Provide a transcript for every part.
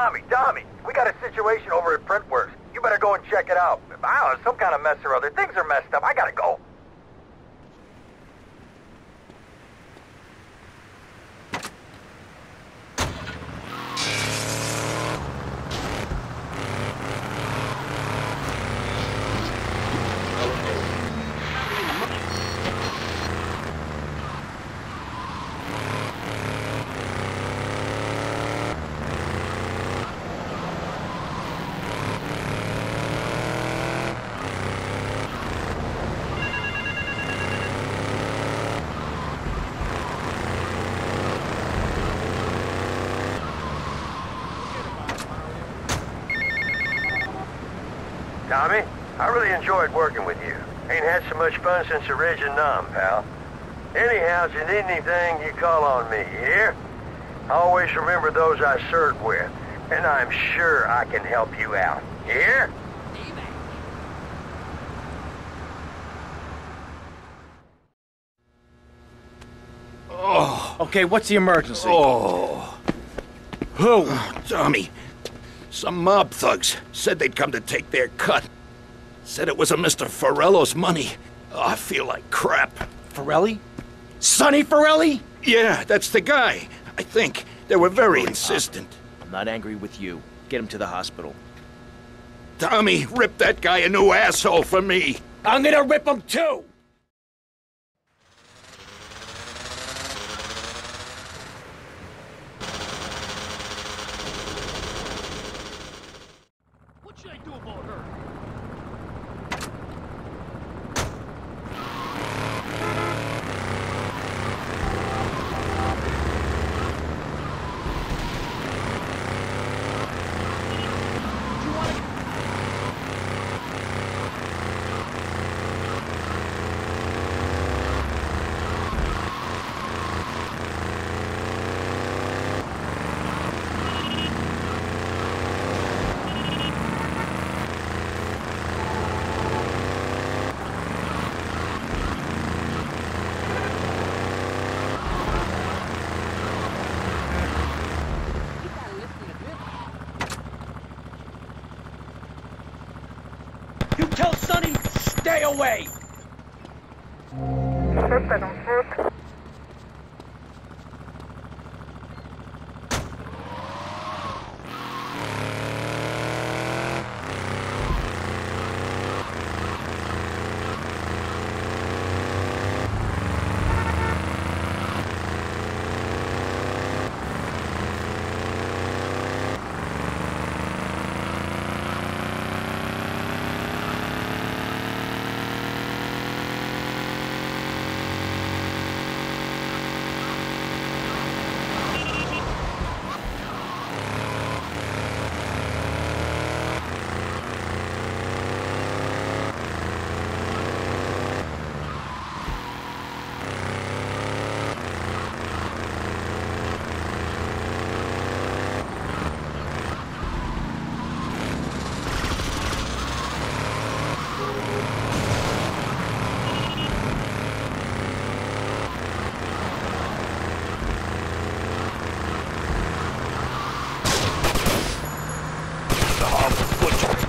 Tommy, Tommy, we got a situation over at Printworks. You better go and check it out. I don't know, some kind of mess or other. Things are messed up. I gotta go. Tommy, I really enjoyed working with you. Ain't had so much fun since the Reg and Nom, pal. Anyhow, if you need anything, you call on me, you hear? Always remember those I served with, and I'm sure I can help you out. You hear? Oh. Okay, what's the emergency? Oh. Who? Tommy. Some mob thugs said they'd come to take their cut. Said it was a Mr. Forelli's money. Oh, I feel like crap. Forelli? Sonny Forelli? Yeah, that's the guy. I think. They were very insistent. I'm not angry with you. Get him to the hospital. Tommy, rip that guy a new asshole for me. I'm gonna rip him too! What should I do about her? You tell Sonny, stay away!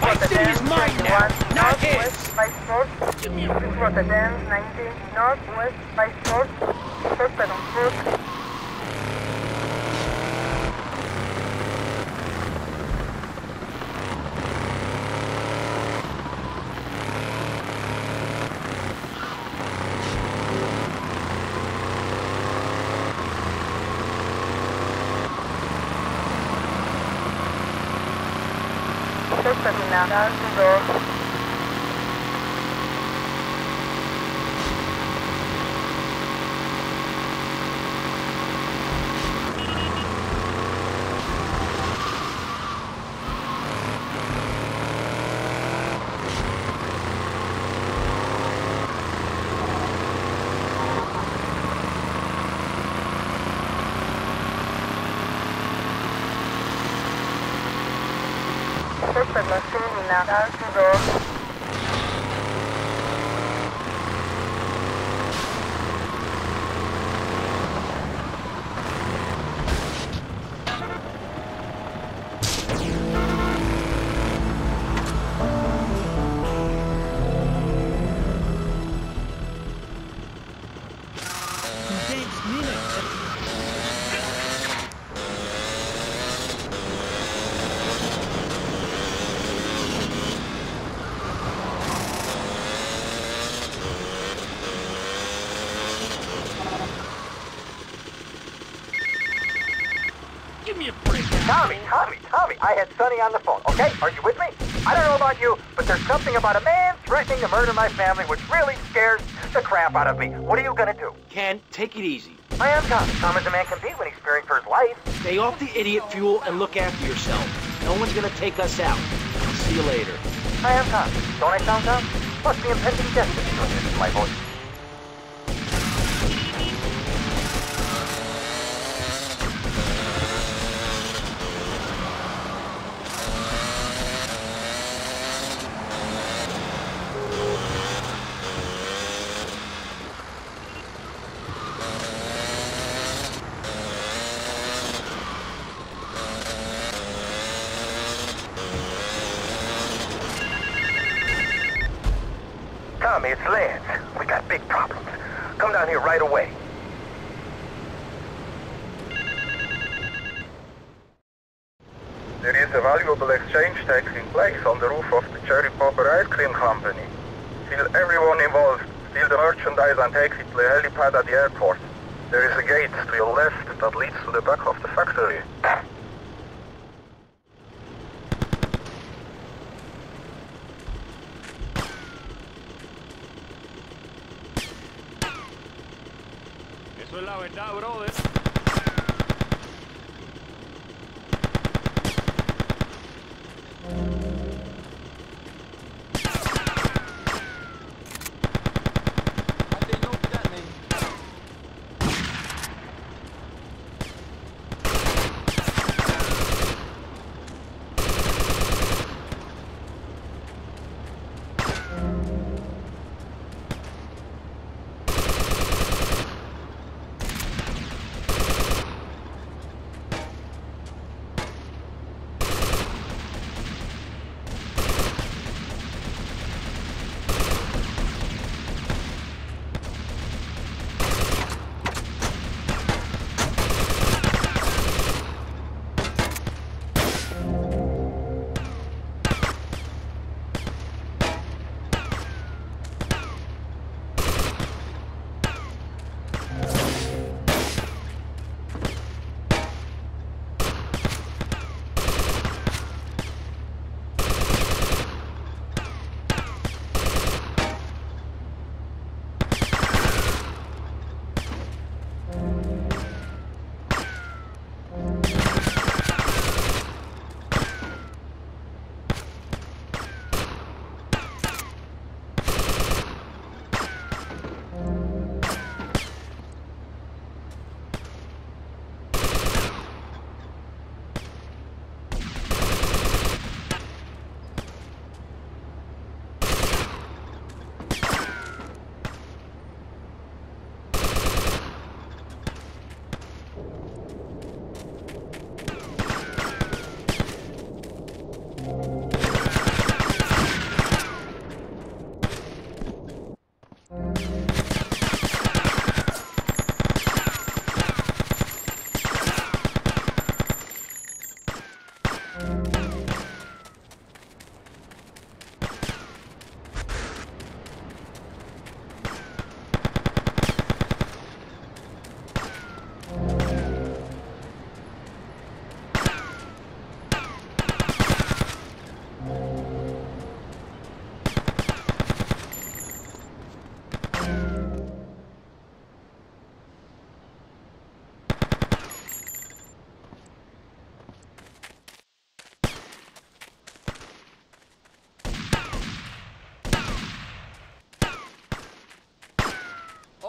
My city's mine now, not his! Rotterdam 19 Northwest by Sport, suspect on down to door. Suspect was seen now I had Sonny on the phone, okay? Are you with me? I don't know about you, but there's something about a man threatening to murder my family which really scares the crap out of me. What are you gonna do? Ken, take it easy. I am Tom. Tom is a man can be when he's fearing for his life. Stay off the idiot fuel and look after yourself. No one's gonna take us out. See you later. I am Tom. Don't I sound Tom? Must be impending destiny doing this with my voice. It's Lance. We got big problems. Come down here right away. There is a valuable exchange taking place on the roof of the Cherry Popper Ice Cream Company. Kill everyone involved, steal the merchandise and take it to the helipad at the airport. There is a gate to your left that leads to the back of the factory. Eso es la verdad, brother.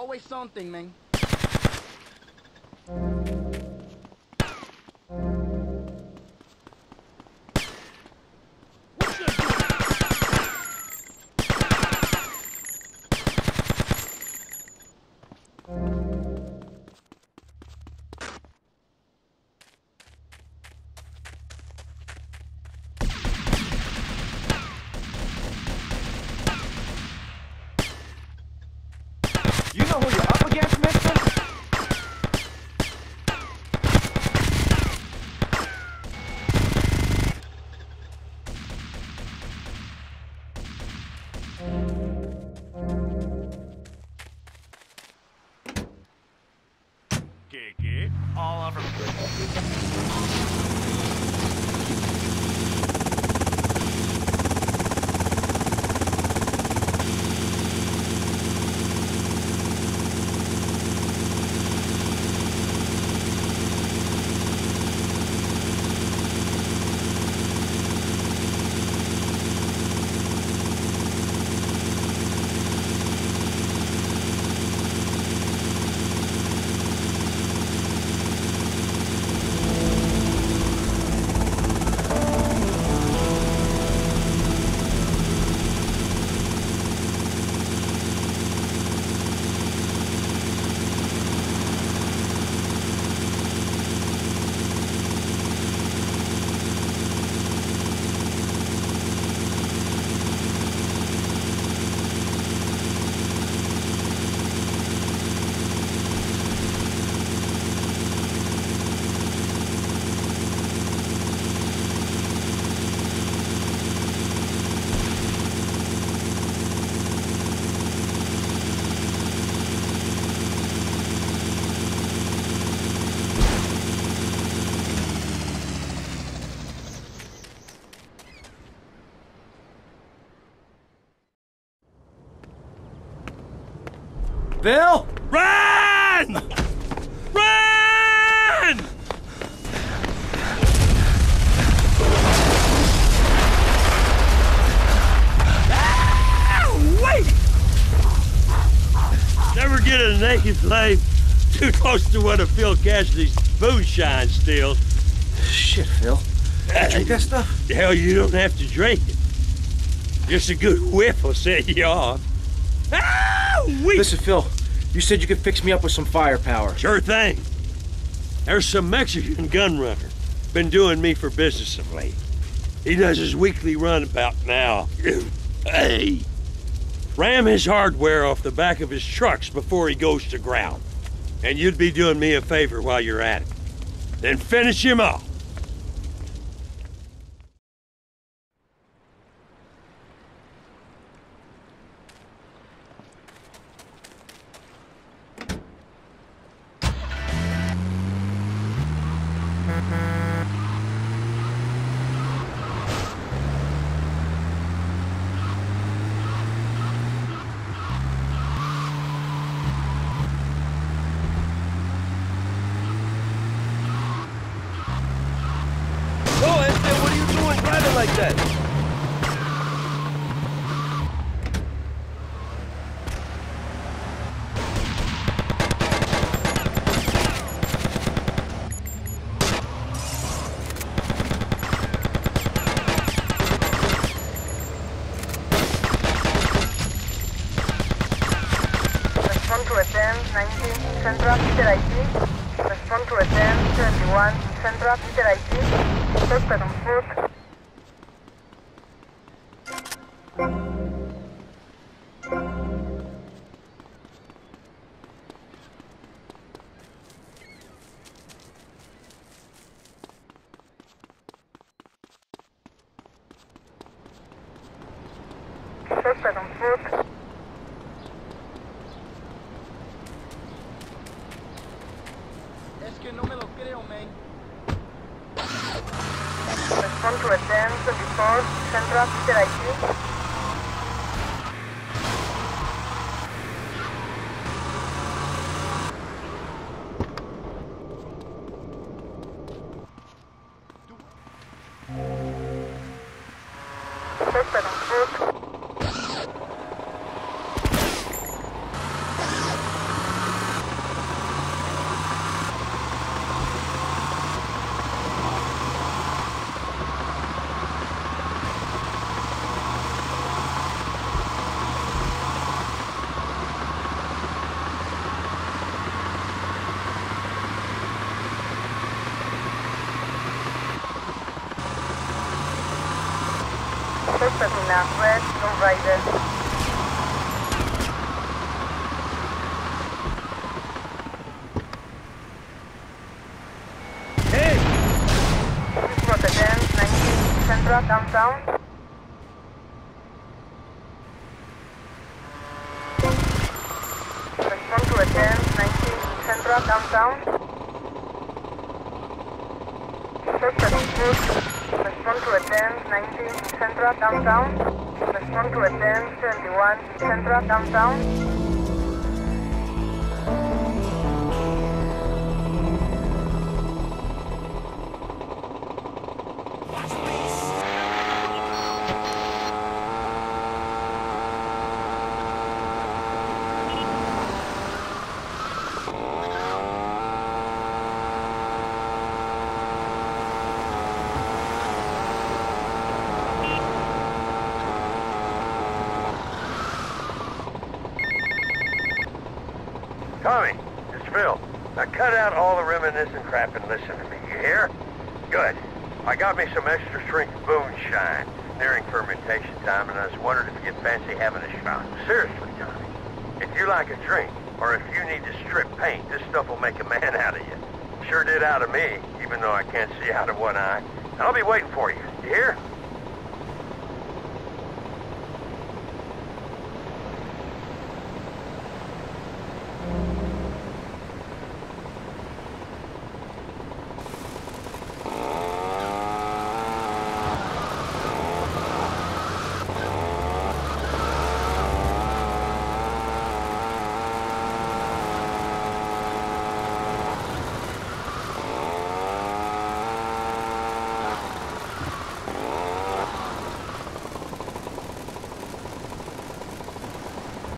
Always something, man. You know who you're up against, mister? ¿Qué, qué? All over. Bill! Run! Run! Ah, wait! Never get a naked life too close to one of Phil Cassidy's moonshine stills. Shit, Phil. You drink that stuff? Hell, you don't have to drink it. Just a good whiff will set you off. Ah! Listen, Phil, you said you could fix me up with some firepower. Sure thing. There's some Mexican gun runner. Been doing me for business of late. He does his weekly run about now. hey! Ram his hardware off the back of his trucks before he goes to ground. And you'd be doing me a favor while you're at it. Then finish him off. Suspect on foot. Respond to a 10, 24, Central, Peter IT. Suspect on foot. Suspect in a red lowrider. Hey! This was a 10, 19, Central, downtown. Respond to a 10, 19, Central, downtown. On foot. Respond to a 10, 19, Central, downtown. Respond to a 10, 71, Central, downtown. Tommy, it's Phil. Now cut out all the reminiscing crap and listen to me, you hear? Good. I got me some extra strength moonshine. Nearing fermentation time, and I was wondering if you'd fancy having a shot. Seriously, Tommy. If you like a drink, or if you need to strip paint, this stuff will make a man out of you. Sure did out of me, even though I can't see out of one eye. I'll be waiting for you. You hear?